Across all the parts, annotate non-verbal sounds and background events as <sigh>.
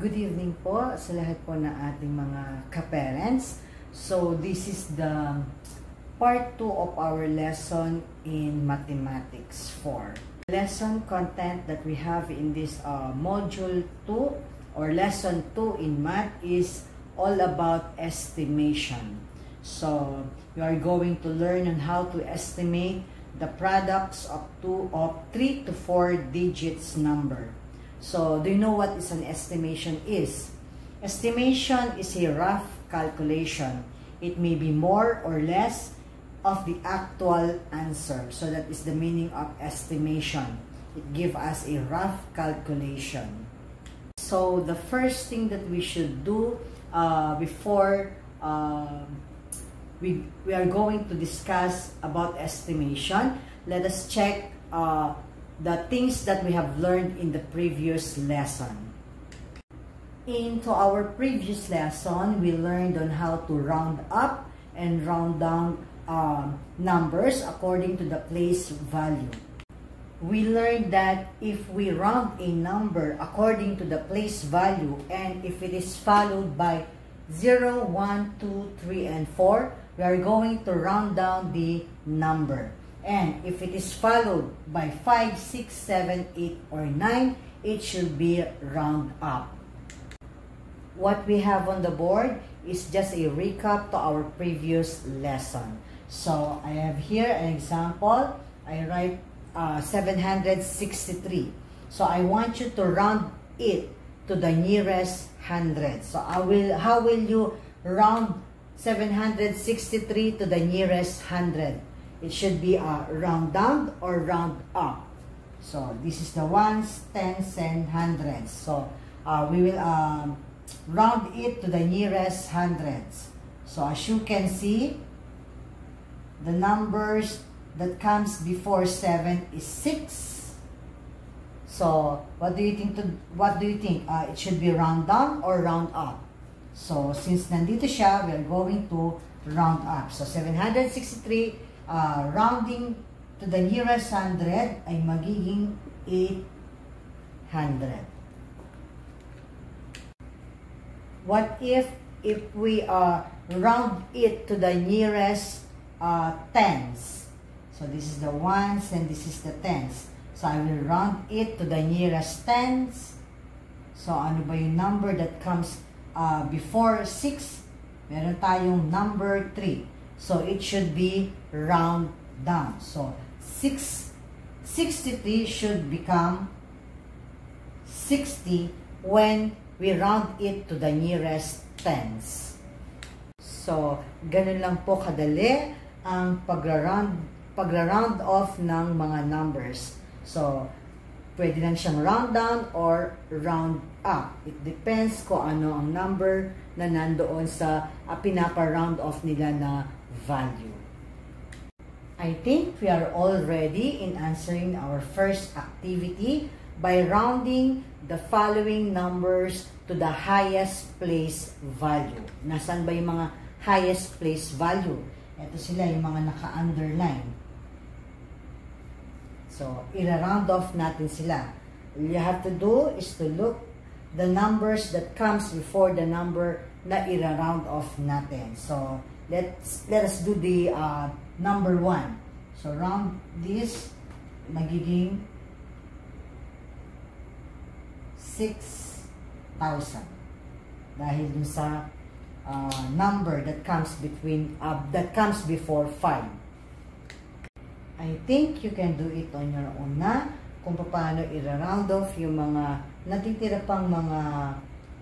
Good evening po sa lahat po na ating mga ka-parents. So, this is the part 2 of our lesson in Mathematics 4. Lesson content that we have in this uh, module 2 or lesson 2 in math is all about estimation. So, you are going to learn on how to estimate the products of two of 3 to 4 digits number. So, do you know what is an estimation is? Estimation is a rough calculation. It may be more or less of the actual answer. So, that is the meaning of estimation. It gives us a rough calculation. So, the first thing that we should do uh, before uh, we, we are going to discuss about estimation, let us check uh, the things that we have learned in the previous lesson. Into our previous lesson, we learned on how to round up and round down uh, numbers according to the place value. We learned that if we round a number according to the place value and if it is followed by 0, 1, 2, 3, and 4, we are going to round down the number. And if it is followed by 5, 6, 7, 8, or 9, it should be round up. What we have on the board is just a recap to our previous lesson. So I have here an example. I write uh, 763. So I want you to round it to the nearest hundred. So I will, how will you round 763 to the nearest hundred? It should be a round down or round up. So this is the ones, tens, and hundreds. So uh, we will um, round it to the nearest hundreds. So as you can see, the numbers that comes before 7 is 6. So what do you think? To, what do you think? Uh, it should be round down or round up? So since nandito siya, we are going to round up. So 763 uh, rounding to the nearest hundred ay magiging 800. What if if we uh, round it to the nearest uh, tens? So this is the ones and this is the tens. So I will round it to the nearest tens. So ano ba yung number that comes uh, before 6? Meron tayong number 3. So it should be round down. So 6, 63 should become 60 when we round it to the nearest tens. So, ganun lang po kadali ang pagra-round pagra-round off ng mga numbers. So, pwede lang siyang round down or round up. It depends kung ano ang number na nandoon sa uh, pinapa-round off nila na value. I think we are all ready in answering our first activity by rounding the following numbers to the highest place value. Nasaan ba yung mga highest place value? Ito sila yung mga naka-underline. So, ira-round off natin sila. All you have to do is to look the numbers that comes before the number na ira-round off natin. So, let's let us do the uh, number 1. So round this magiging 6,000 dahil dun sa uh, number that comes between uh, that comes before 5. I think you can do it on your own na kung paano i-round off yung mga natitira pang mga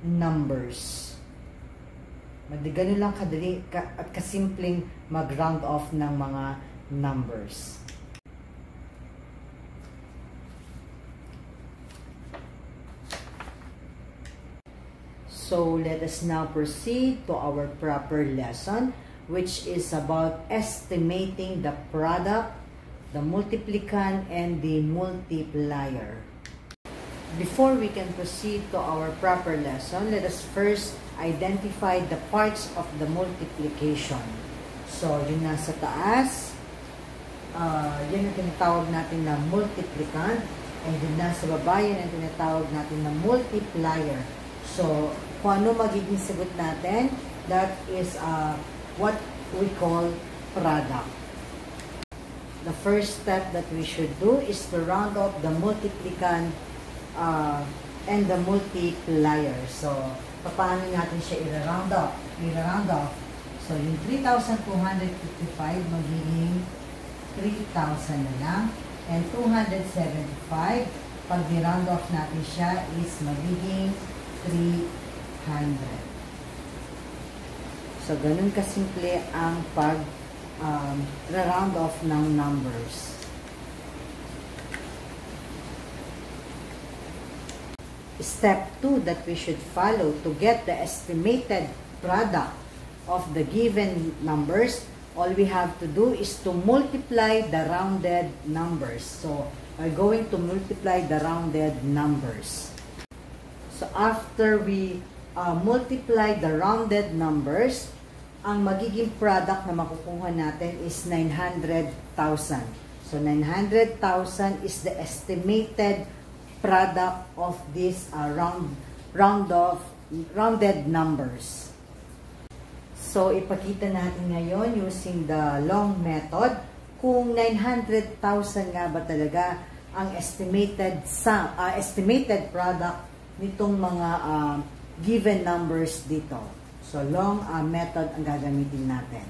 numbers. Ganun lang kadali at kasimpleng mag-round off ng mga numbers. So let us now proceed to our proper lesson which is about estimating the product, the multiplicand, and the multiplier. Before we can proceed to our proper lesson, let us first identify the parts of the multiplication. So, yun nasa taas, uh, yun ang tinatawag natin na multiplicand, and yun nasa baba, yun ang tinatawag natin na multiplier. So, kung ano magiging sagot natin, that is uh, what we call product. The first step that we should do is to round off the multiplicand uh, and the multiplier. So, paano natin siya i-round off? I-round off. So, yung 3,255 magiging 3,000 na lang. And 275, pag ni-round off natin siya is magiging 300. So, ganun kasimple ang pag um, round off ng numbers. Step 2 that we should follow to get the estimated product of the given numbers, all we have to do is to multiply the rounded numbers. So, we're going to multiply the rounded numbers. So, after we uh, multiply the rounded numbers, ang magiging product na makukuha natin is 900,000. So, 900,000 is the estimated product of this uh, round, round of, rounded numbers. So, ipakita natin ngayon using the long method kung 900,000 nga ba talaga ang estimated sum, uh, estimated product nitong mga uh, given numbers dito. So, long uh, method ang gagamitin natin.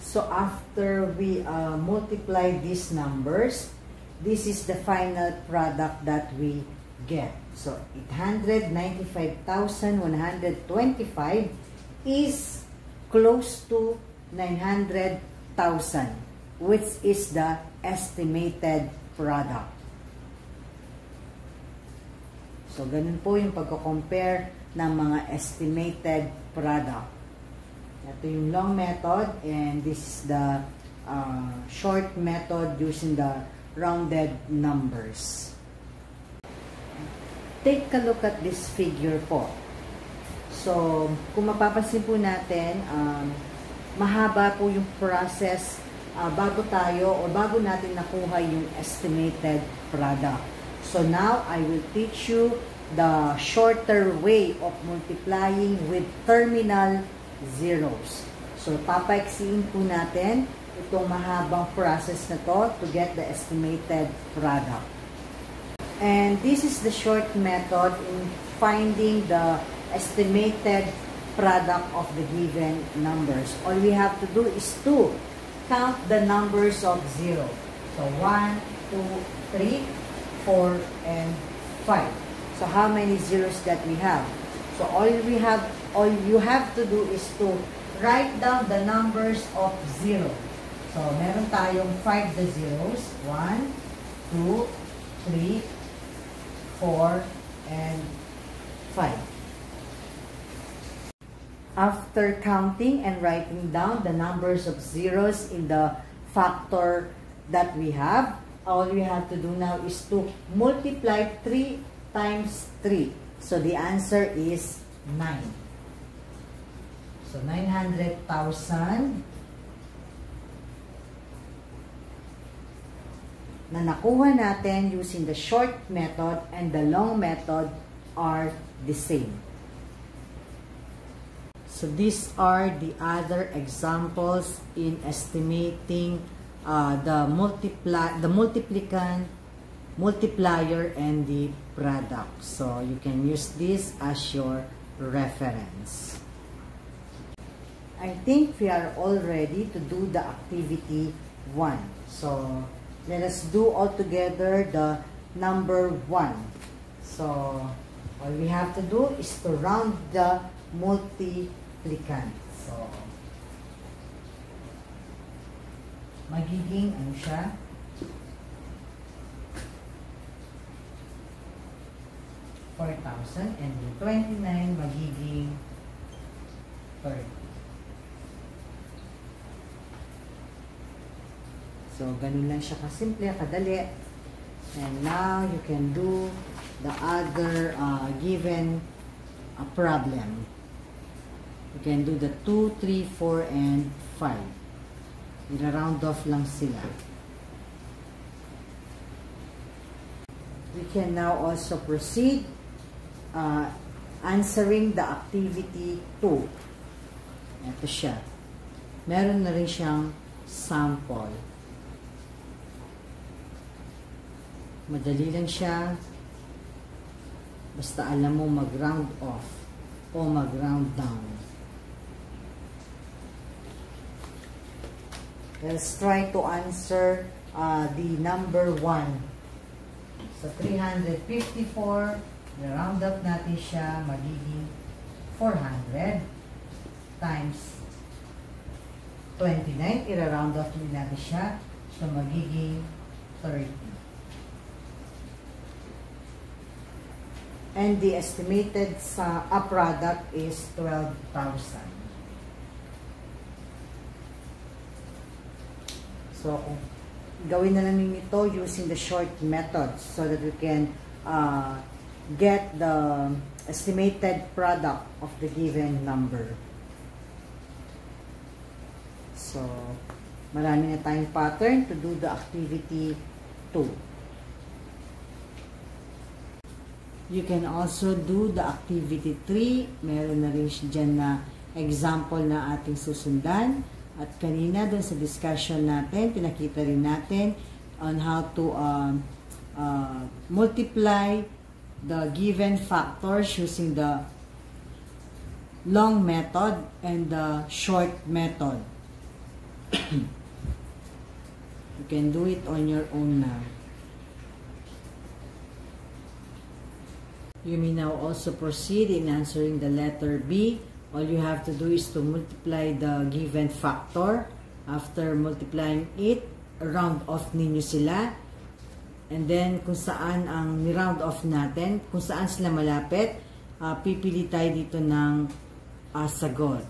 So, after we uh, multiply these numbers, this is the final product that we get. So, 895,125 is close to 900,000, which is the estimated product. So, ganun po yung pagko-compare ng mga estimated product. Ito yung long method and this is the uh, short method using the rounded numbers. Take a look at this figure po. So, kung mapapansin po natin, um, mahaba po yung process uh, bago tayo o bago natin nakuha yung estimated product. So now, I will teach you the shorter way of multiplying with terminal zeros. So, papaiksiin po natin itong mahabang process na to to get the estimated product. And this is the short method in finding the estimated product of the given numbers. All we have to do is to count the numbers of zero. So, 1, 2, 3, 4, and 5. So how many zeros that we have? So all we have, all you have to do is to write down the numbers of zero. So meron tayong 5 the zeros. 1, 2, 3, 4, and 5. After counting and writing down the numbers of zeros in the factor that we have, all we have to do now is to multiply 3 times 3. So, the answer is 9. So, 900,000 na nakuha natin using the short method and the long method are the same. So, these are the other examples in estimating uh, the multiply the multiplicand multiplier and the product. So you can use this as your reference. I think we are all ready to do the activity 1. So let us do all together the number 1. So all we have to do is to round the multiplicand. So magiging ano siya? 4,000 and yung 29 magiging 30. So, ganun lang siya kasimple, kadali. And now, you can do the other uh, given uh, problem. You can do the 2, 3, 4, and 5. Ira-round off lang sila. we can now also proceed uh, answering the activity 2. Ito siya. Meron na rin siyang sample. Madali lang siya. Basta alam mo mag-round off o mag-round down. Let's try to answer uh, the number 1. So, 354, round up natin siya, magiging 400 times 29, ira-round off natin siya, so magiging 30. And the estimated sa a product is 12,000. So, gawin na namin ito using the short method so that we can uh, get the estimated product of the given number. So, marami na tayong pattern to do the activity 2. You can also do the activity 3. Meron na rin dyan na example na ating susundan. At kanina dun sa discussion natin, pinakita rin natin on how to uh, uh, multiply the given factors using the long method and the short method. <coughs> you can do it on your own now. You may now also proceed in answering the letter B all you have to do is to multiply the given factor. After multiplying it, round off ninyo sila. And then, kung saan ang ni-round off natin, kung saan sila malapit, uh, pipili tayo dito ng uh, sagot.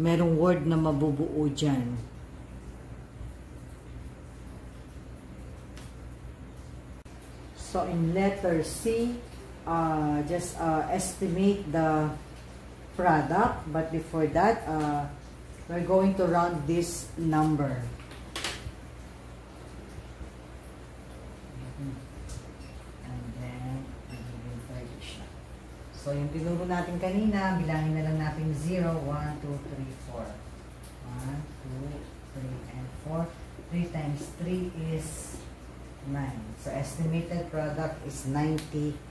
Merong word na mabubuo dyan. So, in letter C, uh, just uh, estimate the product. But before that, uh, we're going to round this number. And then, magiging 30 siya. So, yung tinuro natin kanina, bilangin na lang natin 0, 1, 2, 3, 4. 1, 2, 3, and 4. 3 times 3 is 9. So, estimated product is 90,000.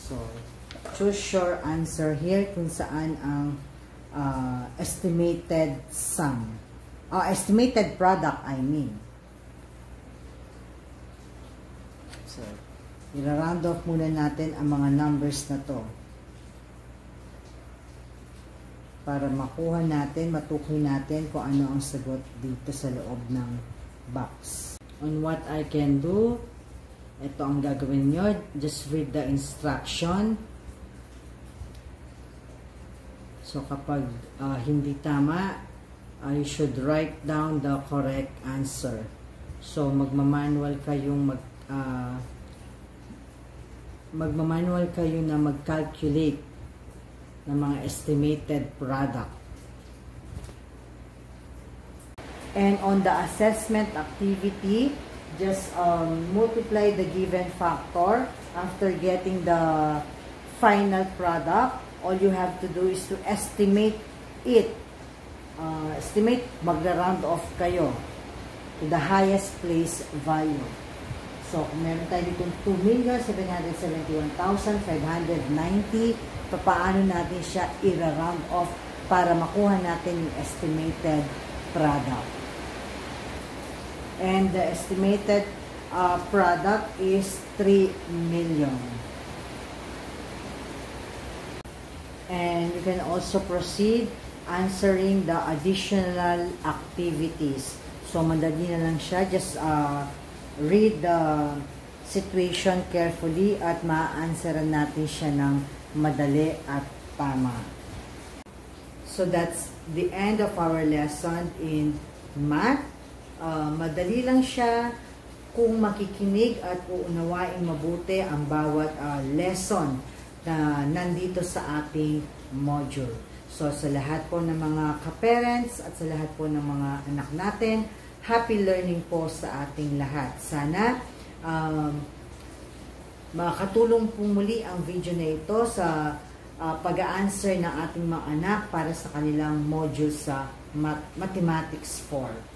So, choose your answer here kung saan ang uh, estimated sum. Uh, estimated product, I mean. So, i-round off muna natin ang mga numbers na to. Para makuha natin, matukoy natin kung ano ang sagot dito sa loob ng box. On what I can do, ito ang gagawin nyo. Just read the instruction. So kapag uh, hindi tama, uh, you should write down the correct answer. So magmamanual kayong mag uh, magmamanual kayo na mag-calculate ng mga estimated product. And on the assessment activity, just um, multiply the given factor after getting the final product all you have to do is to estimate it. Uh, estimate, magra-round off kayo to the highest place value. So, meron tayo dito 2,771,590, paano natin siya i-round off para makuha natin yung estimated product. And the estimated uh, product is 3 million. and you can also proceed answering the additional activities. So, madali na lang siya. Just uh, read the situation carefully at ma-answeran natin siya ng madali at tama. So, that's the end of our lesson in math. Uh, madali lang siya kung makikinig at uunawain mabuti ang bawat uh, lesson na nandito sa ating module. So, sa lahat po ng mga ka-parents at sa lahat po ng mga anak natin, happy learning po sa ating lahat. Sana um, makatulong po muli ang video na ito sa uh, pag-answer ng ating mga anak para sa kanilang module sa Math Mathematics 4.